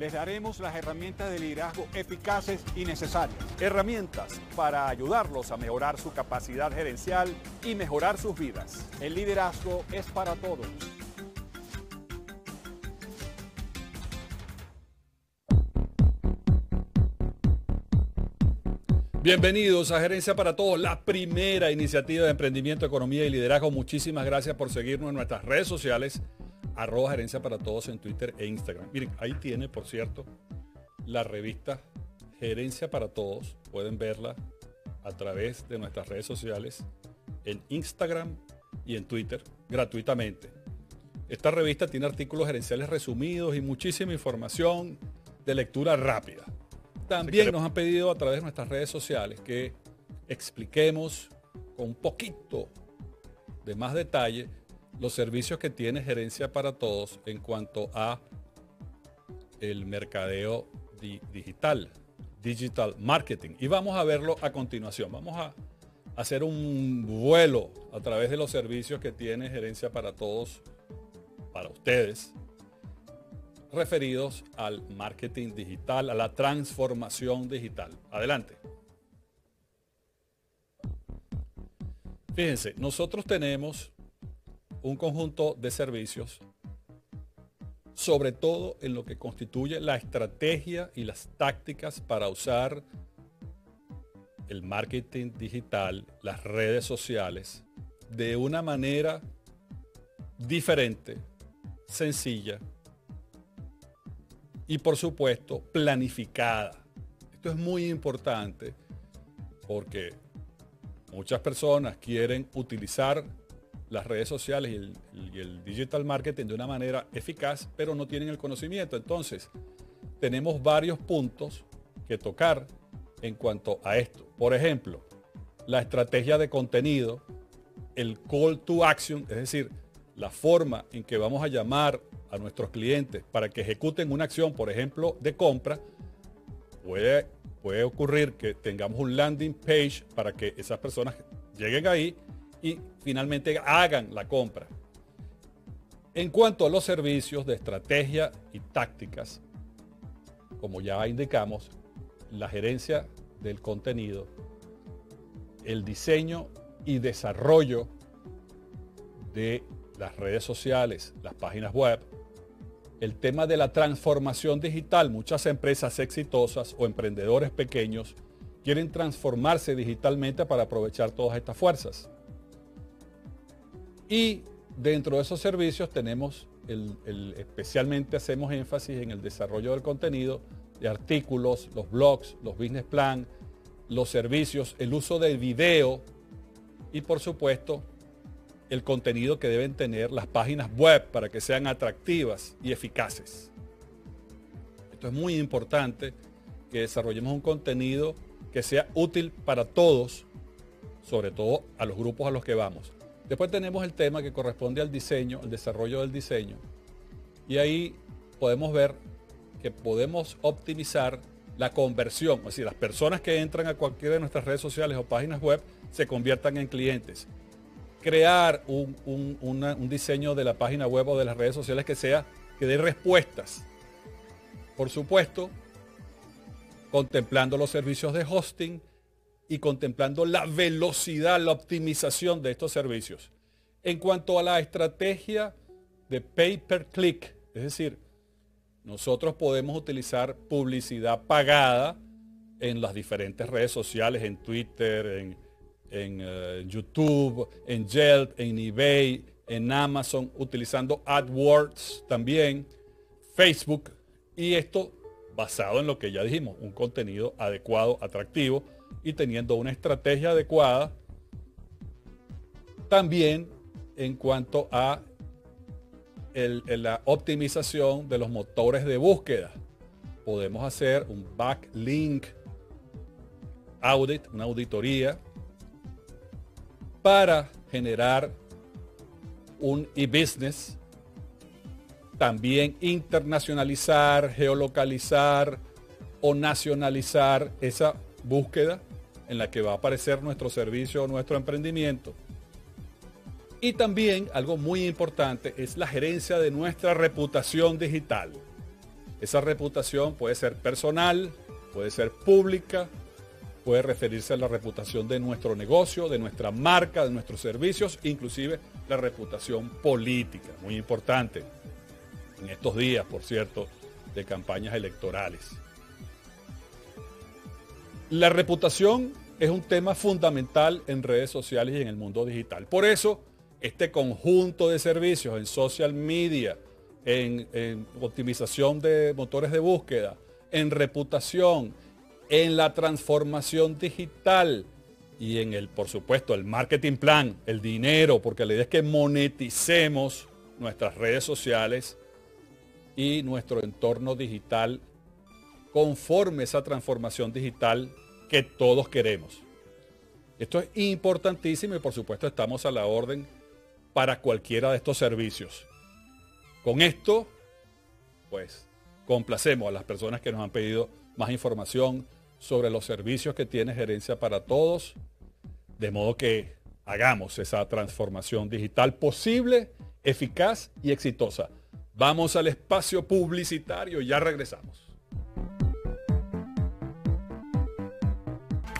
les daremos las herramientas de liderazgo eficaces y necesarias. Herramientas para ayudarlos a mejorar su capacidad gerencial y mejorar sus vidas. El liderazgo es para todos. Bienvenidos a Gerencia para Todos, la primera iniciativa de emprendimiento, economía y liderazgo. Muchísimas gracias por seguirnos en nuestras redes sociales arroba gerencia para todos en Twitter e Instagram. Miren, ahí tiene, por cierto, la revista Gerencia para Todos. Pueden verla a través de nuestras redes sociales en Instagram y en Twitter gratuitamente. Esta revista tiene artículos gerenciales resumidos y muchísima información de lectura rápida. También nos han pedido a través de nuestras redes sociales que expliquemos con un poquito de más detalle los servicios que tiene Gerencia para Todos en cuanto a el mercadeo digital, digital marketing. Y vamos a verlo a continuación. Vamos a hacer un vuelo a través de los servicios que tiene Gerencia para Todos para ustedes referidos al marketing digital, a la transformación digital. Adelante. Fíjense, nosotros tenemos un conjunto de servicios, sobre todo en lo que constituye la estrategia y las tácticas para usar el marketing digital, las redes sociales, de una manera diferente, sencilla y por supuesto planificada. Esto es muy importante porque muchas personas quieren utilizar las redes sociales y el, digital marketing de una manera eficaz, pero no tienen el conocimiento. Entonces, tenemos varios puntos que tocar en cuanto a esto. Por ejemplo, la estrategia de contenido, el call to action, es decir, la forma en que vamos a llamar a nuestros clientes para que ejecuten una acción, por ejemplo, de compra, puede, puede ocurrir que tengamos un landing page para que esas personas lleguen ahí y finalmente hagan la compra. En cuanto a los servicios de estrategia y tácticas, como ya indicamos, la gerencia del contenido, el diseño y desarrollo de las redes sociales, las páginas web, el tema de la transformación digital. Muchas empresas exitosas o emprendedores pequeños quieren transformarse digitalmente para aprovechar todas estas fuerzas. Y dentro de esos servicios tenemos, especialmente hacemos énfasis en el desarrollo del contenido, de artículos, los blogs, los business plan, los servicios, el uso del video y por supuesto el contenido que deben tener las páginas web para que sean atractivas y eficaces. Esto es muy importante que desarrollemos un contenido que sea útil para todos, sobre todo a los grupos a los que vamos. Después tenemos el tema que corresponde al diseño, el desarrollo del diseño. Y ahí podemos ver que podemos optimizar la conversión, es decir, las personas que entran a cualquiera de nuestras redes sociales o páginas web se conviertan en clientes. Crear un, un, diseño de la página web o de las redes sociales que sea, que dé respuestas. Por supuesto, contemplando los servicios de hosting, y contemplando la velocidad, la optimización de estos servicios. En cuanto a la estrategia de pay per click, es decir, nosotros podemos utilizar publicidad pagada en las diferentes redes sociales, en Twitter, en, eh, YouTube, en Yelp, en eBay, en Amazon, utilizando AdWords también, Facebook, y esto basado en lo que ya dijimos, un contenido adecuado, atractivo, y teniendo una estrategia adecuada también en cuanto a la optimización de los motores de búsqueda. Podemos hacer un backlink audit, una auditoría para generar un e-business, también internacionalizar, geolocalizar o nacionalizar esa búsqueda en la que va a aparecer nuestro servicio o nuestro emprendimiento. Y también algo muy importante es la gerencia de nuestra reputación digital. Esa reputación puede ser personal, puede ser pública, puede referirse a la reputación de nuestro negocio, de nuestra marca, de nuestros servicios, inclusive la reputación política, muy importante en estos días, por cierto, de campañas electorales. La reputación es un tema fundamental en redes sociales y en el mundo digital. Por eso, este conjunto de servicios en social media, en, optimización de motores de búsqueda, en reputación, en la transformación digital y en el, por supuesto, el marketing plan, el dinero, porque la idea es que moneticemos nuestras redes sociales y nuestro entorno digital conforme esa transformación digital que todos queremos. Esto es importantísimo y por supuesto estamos a la orden para cualquiera de estos servicios. Con esto, pues, complacemos a las personas que nos han pedido más información sobre los servicios que tiene Gerencia para Todos, de modo que hagamos esa transformación digital posible, eficaz y exitosa. Vamos al espacio publicitario, ya regresamos.